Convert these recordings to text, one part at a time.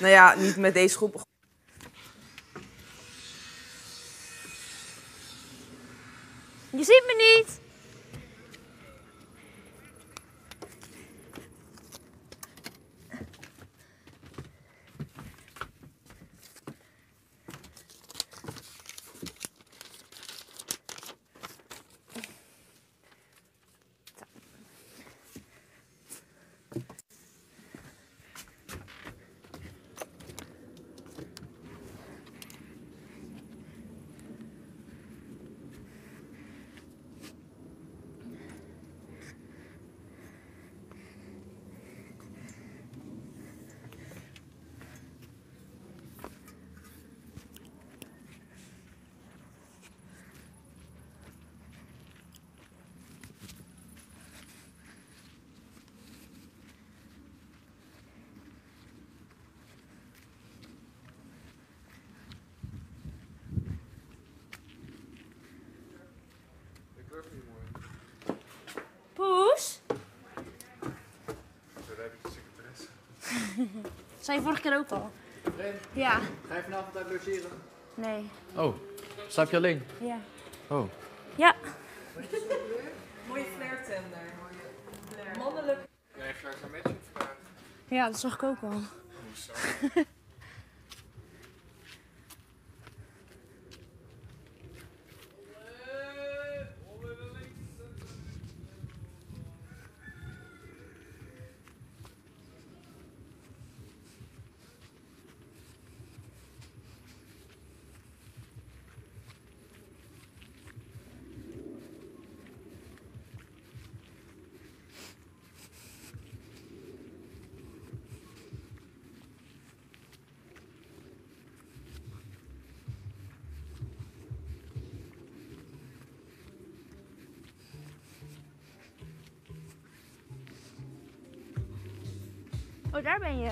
Nou ja, niet met deze groep. Je ziet me niet. De kleur vind je mooi. Poes. Zo heb ik de secretaresse. Zei je vorige keer ook al? Ren, Ja. ga je vanavond uit logeren? Nee. Oh, slaap je alleen? Ja. Oh. Ja. Mooie flirtender. Mannelijk. Jij een matching vragen. Ja, dat zag ik ook al. Oh, daar ben je.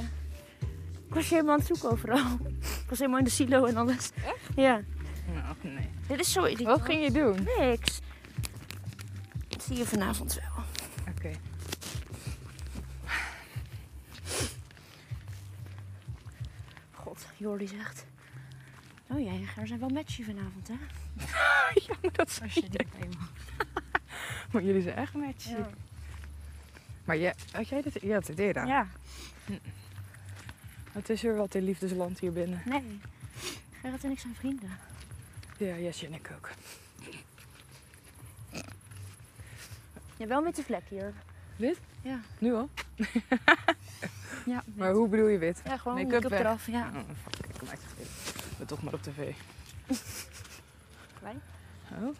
Ik was je helemaal aan het zoeken overal. Ik was helemaal in de silo en alles. Echt? Ja. Nou, nee. Dit is zo irritant. Wat ging je doen? Niks. Dat zie je vanavond wel. Oké. God, Jordi zegt. Oh ja, er zijn wel matchen vanavond, hè? ja, maar dat Als je niet helemaal. Maar jullie zijn echt match. Ja. Maar jij, had jij dit? Je had het eerder. ja. Het is weer wat in liefdesland hier binnen. Nee. Gerrit en ik zijn vrienden. Ja, Jesse en ik ook. Ja, wel met de vlek hier. Wit? Ja. Nu al? Ja, Maar hoe bedoel je wit? ja gewoon Make-up weg. eraf. Ja. Oh, fuck, ik Ik ben toch maar op tv. Wij? Oh,